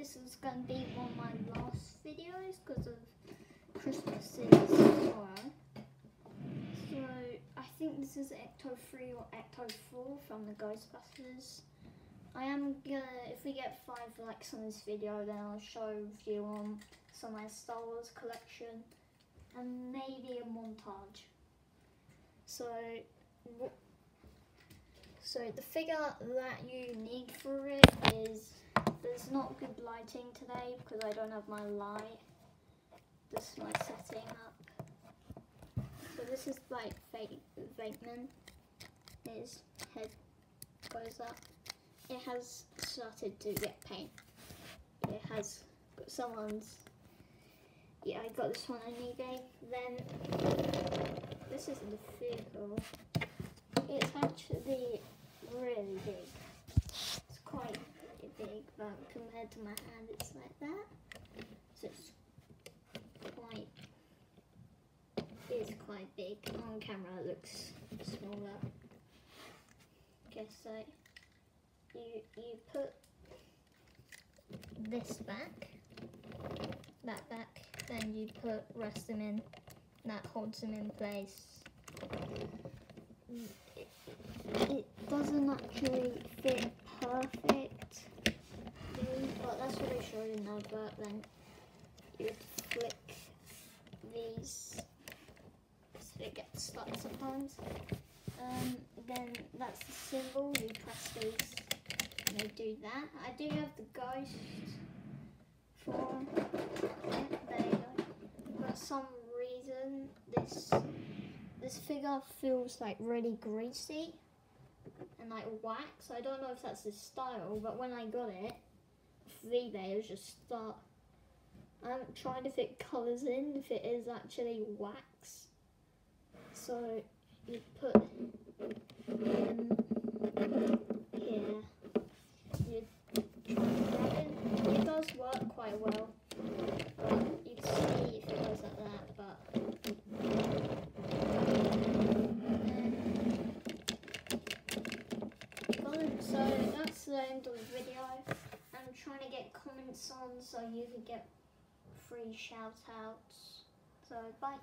this is going to be one of my last videos because of Christmas's tomorrow. So I think this is Ecto 3 or Ecto 4 from the Ghostbusters. I am gonna, if we get 5 likes on this video, then I'll show you on some of my Star Wars collection and maybe a montage. So, so the figure that you need for it is, not good lighting today because I don't have my light. This is my setting up. So this is like Venkman. His head goes up. It has started to get paint. It has got someone's. Yeah, I got this one on eBay. Then this is the vehicle. It's actually really big. It's quite compared to my hand, it's like that. So it's quite, it's quite big. On camera, it looks smaller. Okay, so you you put this back, that back, then you put rest them in. That holds them in place. It, it doesn't actually fit perfect, but the advert. Then you flick these, so it gets stuck sometimes. Um, then that's the symbol. You press these, and they do that. I do have the ghost form. For some reason, this this figure feels like really greasy and like wax. I don't know if that's the style, but when I got it, it was just start. I'm trying to fit colours in if it is actually wax. So you put them here. You it. Does work quite well. You can see if it goes like that, but so that's the end of the video. I'm trying to get comments on so you can get free shout outs. So bye.